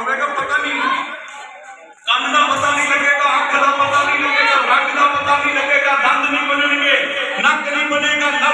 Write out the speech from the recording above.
हमें का पता नहीं ਕੰਨ ਦਾ ਪਤਾ ਨਹੀਂ ਲੱਗੇਗਾ ਅੱਖ ਦਾ ਪਤਾ ਨਹੀਂ ਲੱਗੇਗਾ ਰੰਗ ਦਾ ਪਤਾ ਨਹੀਂ ਲੱਗੇਗਾ ਦੰਦ ਨਹੀਂ ਬਣਨਗੇ ਨੱਕ ਨਹੀਂ ਬਣੇਗਾ